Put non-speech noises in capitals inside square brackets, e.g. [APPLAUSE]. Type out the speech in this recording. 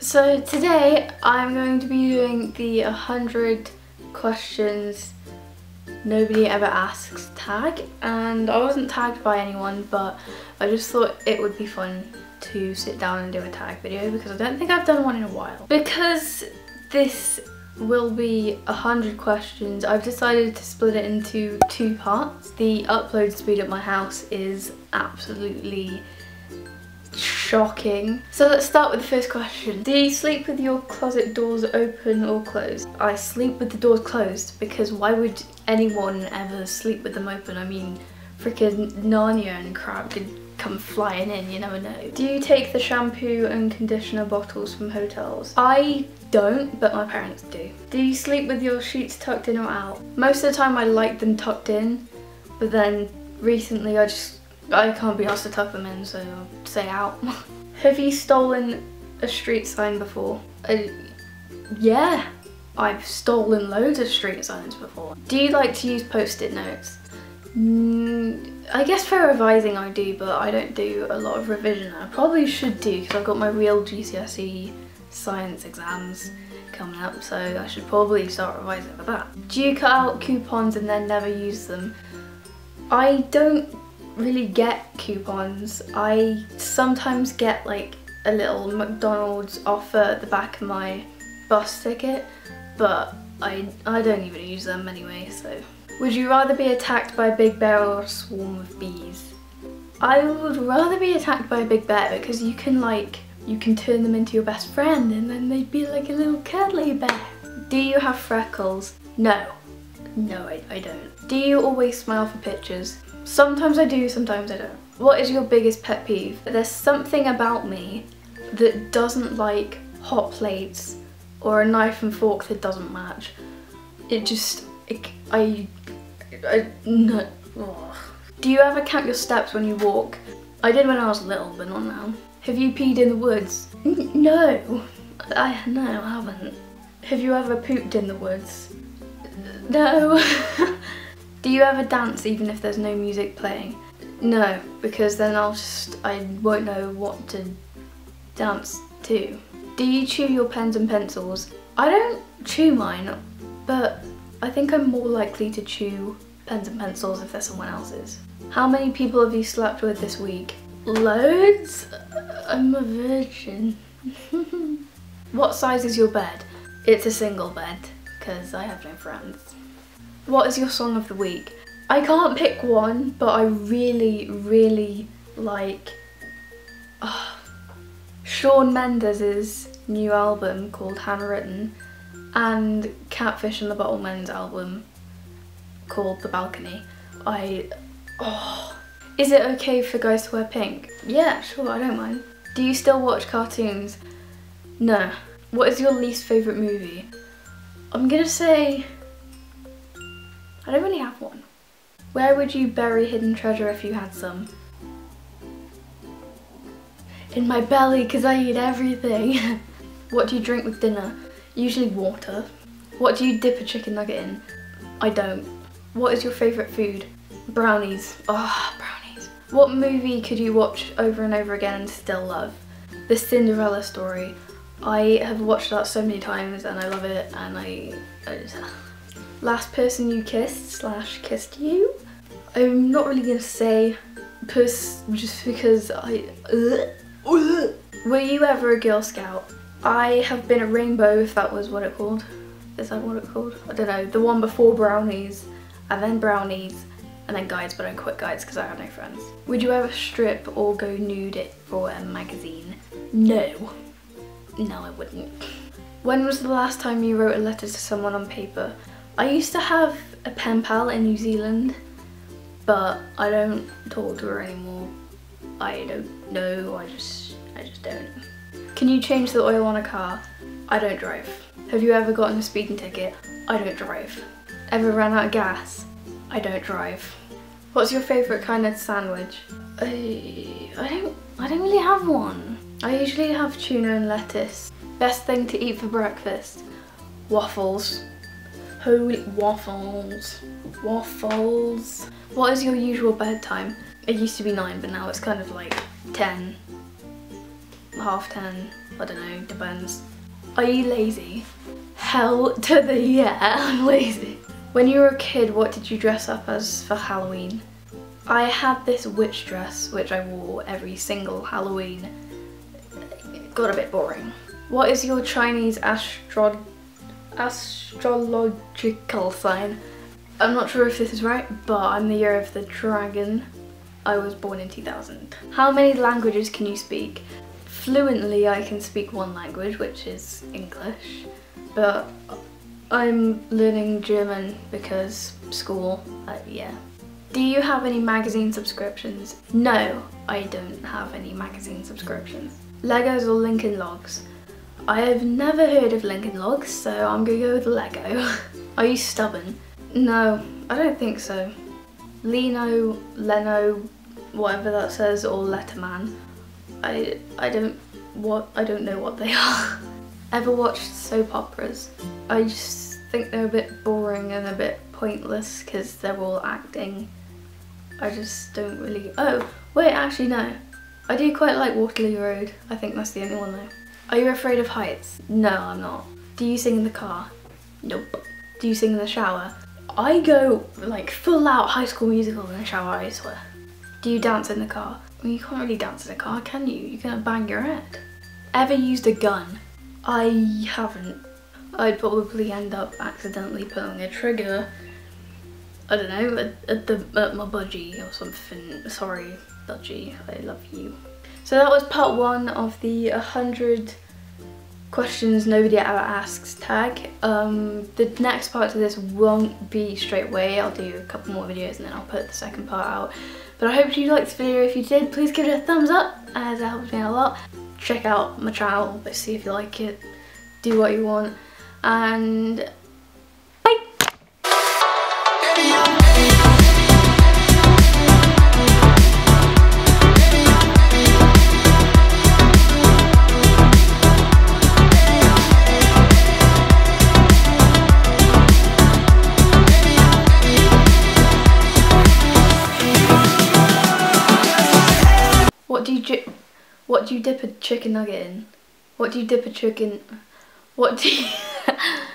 So today I'm going to be doing the 100 questions nobody ever asks tag and I wasn't tagged by anyone but I just thought it would be fun to sit down and do a tag video because I don't think I've done one in a while. Because this will be 100 questions I've decided to split it into two parts. The upload speed at my house is absolutely shocking. So let's start with the first question. Do you sleep with your closet doors open or closed? I sleep with the doors closed because why would anyone ever sleep with them open? I mean, freaking Narnia and crap could come flying in, you never know. Do you take the shampoo and conditioner bottles from hotels? I don't, but my parents do. Do you sleep with your sheets tucked in or out? Most of the time I like them tucked in, but then recently I just I can't be asked to tuck them in, so say out. [LAUGHS] Have you stolen a street sign before? Uh, yeah, I've stolen loads of street signs before. Do you like to use post-it notes? Mm, I guess for revising I do, but I don't do a lot of revision. I probably should do because I've got my real GCSE science exams coming up, so I should probably start revising for that. Do you cut out coupons and then never use them? I don't really get coupons. I sometimes get like a little McDonald's offer at the back of my bus ticket, but I, I don't even use them anyway, so. Would you rather be attacked by a big bear or a swarm of bees? I would rather be attacked by a big bear because you can like, you can turn them into your best friend and then they'd be like a little cuddly bear. Do you have freckles? No. No, I, I don't. Do you always smile for pictures? Sometimes I do, sometimes I don't. What is your biggest pet peeve? There's something about me that doesn't like hot plates or a knife and fork that doesn't match. It just, it, I, I, no. Do you ever count your steps when you walk? I did when I was little, but not now. Have you peed in the woods? No, I, no, I haven't. Have you ever pooped in the woods? No. [LAUGHS] Do you ever dance even if there's no music playing? No, because then I'll just, I won't know what to dance to. Do you chew your pens and pencils? I don't chew mine, but I think I'm more likely to chew pens and pencils if they're someone else's. How many people have you slept with this week? Loads? I'm a virgin. [LAUGHS] what size is your bed? It's a single bed, because I have no friends. What is your song of the week? I can't pick one, but I really, really like uh, Shawn Mendes' new album called Handwritten and Catfish and the Bottlemen's album called The Balcony. I, oh. Is it okay for guys to wear pink? Yeah, sure, I don't mind. Do you still watch cartoons? No. What is your least favourite movie? I'm gonna say I don't really have one. Where would you bury hidden treasure if you had some? In my belly, because I eat everything. [LAUGHS] what do you drink with dinner? Usually water. What do you dip a chicken nugget in? I don't. What is your favourite food? Brownies. Oh, brownies. What movie could you watch over and over again and still love? The Cinderella story. I have watched that so many times and I love it and I, I just, last person you kissed slash kissed you. I'm not really gonna say puss just because I... Were you ever a Girl Scout? I have been a rainbow if that was what it called. Is that what it called? I don't know. The one before brownies and then brownies and then guides but I quit guides because I have no friends. Would you ever strip or go nude for a magazine? No. No I wouldn't. When was the last time you wrote a letter to someone on paper? I used to have a pen pal in New Zealand, but I don't talk to her anymore. I don't know, I just, I just don't. Can you change the oil on a car? I don't drive. Have you ever gotten a speeding ticket? I don't drive. Ever ran out of gas? I don't drive. What's your favourite kind of sandwich? I, I don't, I don't really have one. I usually have tuna and lettuce. Best thing to eat for breakfast? Waffles. Holy waffles. Waffles. What is your usual bedtime? It used to be nine, but now it's kind of like 10, half 10, I don't know, depends. Are you lazy? Hell to the yeah, [LAUGHS] I'm lazy. When you were a kid, what did you dress up as for Halloween? I had this witch dress, which I wore every single Halloween. It got a bit boring. What is your Chinese astro astrological sign? I'm not sure if this is right, but I'm the year of the dragon. I was born in 2000. How many languages can you speak? Fluently, I can speak one language, which is English, but I'm learning German because school, uh, yeah. Do you have any magazine subscriptions? No, I don't have any magazine subscriptions. Legos or Lincoln Logs? I have never heard of Lincoln Logs, so I'm gonna go with Lego. [LAUGHS] Are you stubborn? No, I don't think so. Leno, Leno, whatever that says, or Letterman. I I don't what I don't know what they [LAUGHS] are. Ever watched soap operas? I just think they're a bit boring and a bit pointless because they're all acting. I just don't really. Oh wait, actually no. I do quite like Waterloo Road. I think that's the only one though. Are you afraid of heights? No, I'm not. Do you sing in the car? Nope. Do you sing in the shower? I go like full out high school musical in the shower, I swear. Do you dance in the car? Well, you can't really dance in a car, can you? You're gonna bang your head. Ever used a gun? I haven't. I'd probably end up accidentally pulling a trigger. I don't know, at, at the at my budgie or something. Sorry, budgie, I love you. So that was part one of the 100 questions nobody ever asks tag. Um, the next part to this won't be straight away. I'll do a couple more videos and then I'll put the second part out. But I hope you liked this video. If you did, please give it a thumbs up as it helps me a lot. Check out my channel, but see if you like it. Do what you want. And do you dip a chicken nugget in? What do you dip a chicken... What do you... [LAUGHS]